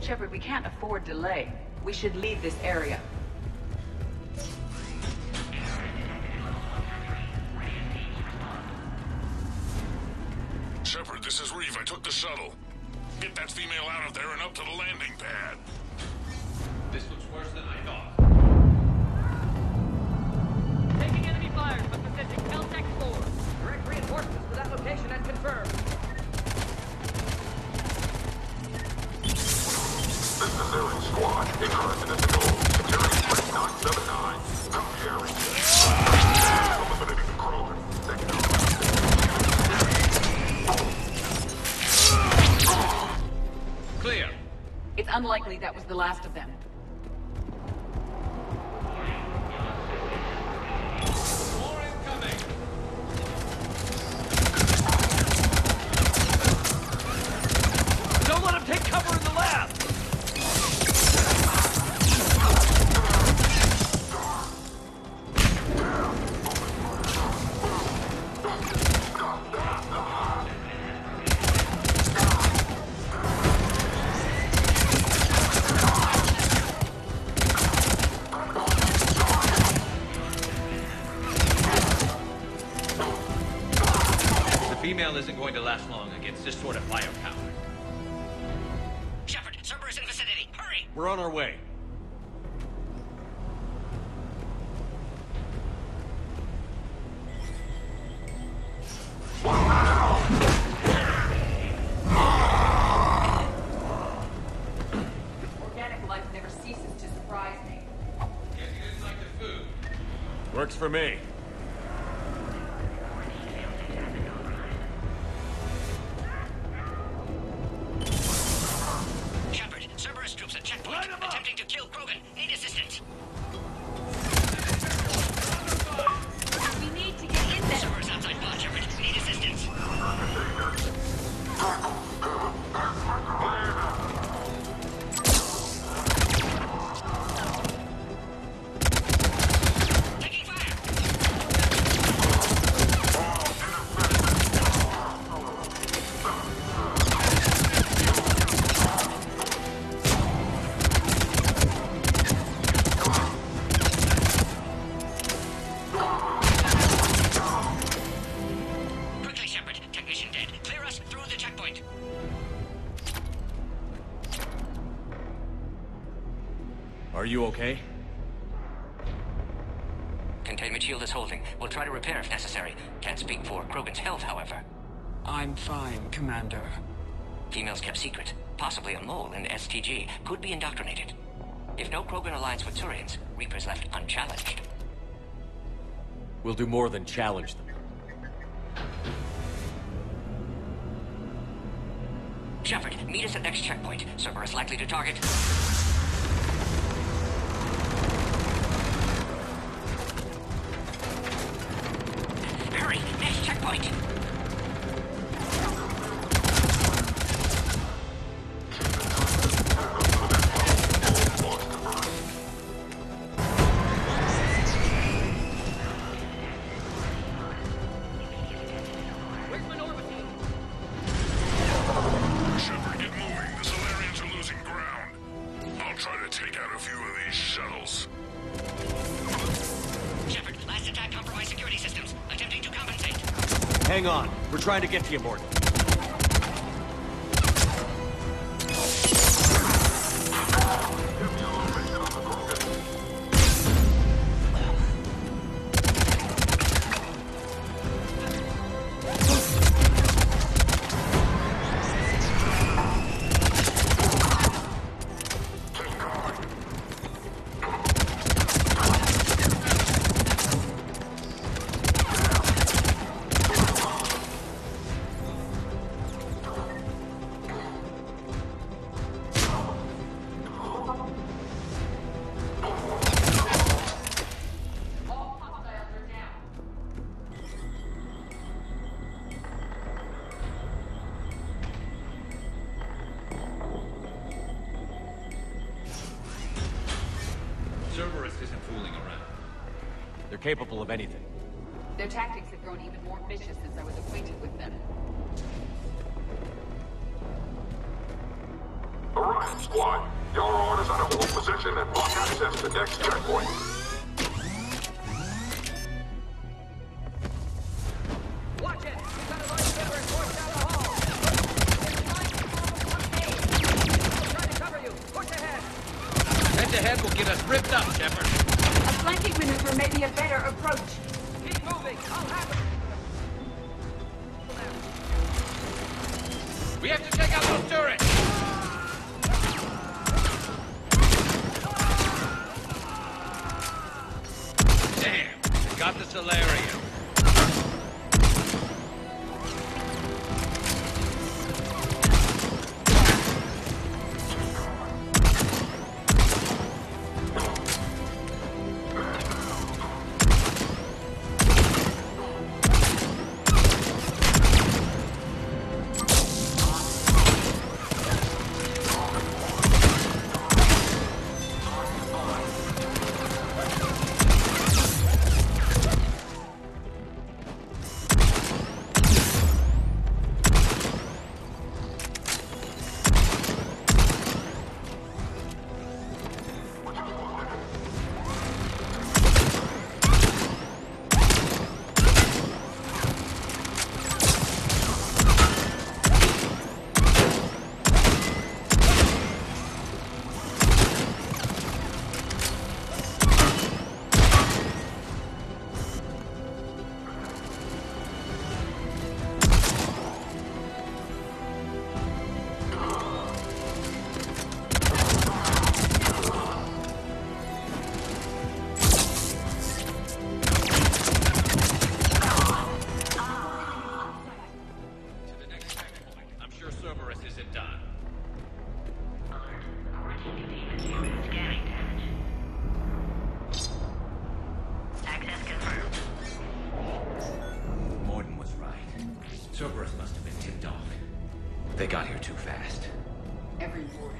Shepard, we can't afford delay. We should leave this area. Shepard, this is Reeve. I took the shuttle. Get that female out of there and up to the landing pad. Unlikely that was the last of them. This sort of firepower. Shepard, Cerberus in vicinity. Hurry! We're on our way. Organic life never ceases to surprise me. Guess you didn't like the food. Works for me. You okay? Containment shield is holding. We'll try to repair if necessary. Can't speak for Krogan's health, however. I'm fine, Commander. Females kept secret. Possibly a mole in STG. Could be indoctrinated. If no Krogan aligns with Turians, Reaper's left unchallenged. We'll do more than challenge them. Shepard, meet us at next checkpoint. Cerberus likely to target. Hang on. We're trying to get to you, Mordin. They're capable of anything. Their tactics have grown even more vicious since I was acquainted with them. Orion Squad. Your orders are to hold position and block access to next checkpoint. Watch it! We got a large member forced down the hall! Trying to cover you! Push ahead! Head to head will get us ripped up, Shepard. Flanking maneuver may be a better approach. Keep moving! I'll have it! We have to take out those turrets. Cerberus must have been tipped off. They got here too fast. Every war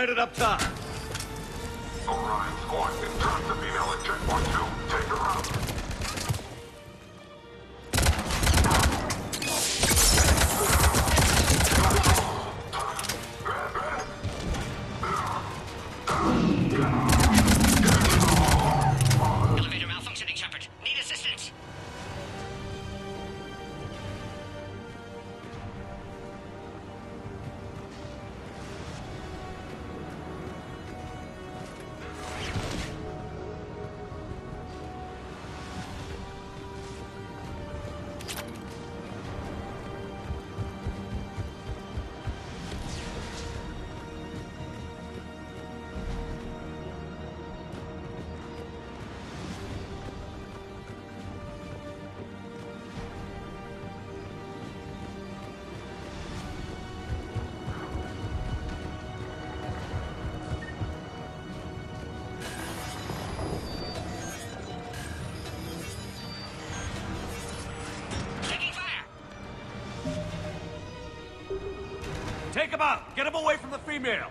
headed up top. Orion Squad, intrude the female at checkpoint 2. Take her out. Take him out! Get him away from the female!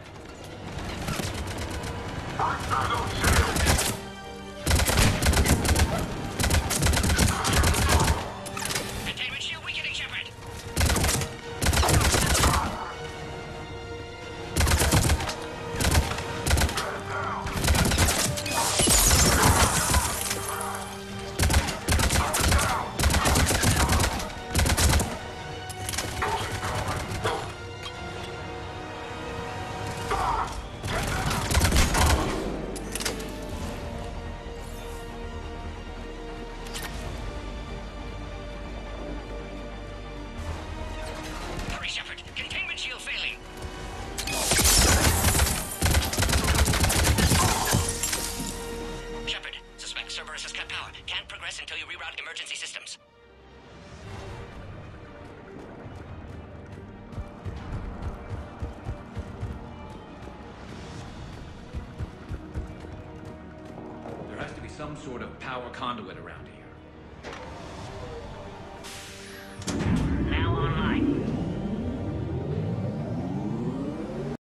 Some sort of power conduit around.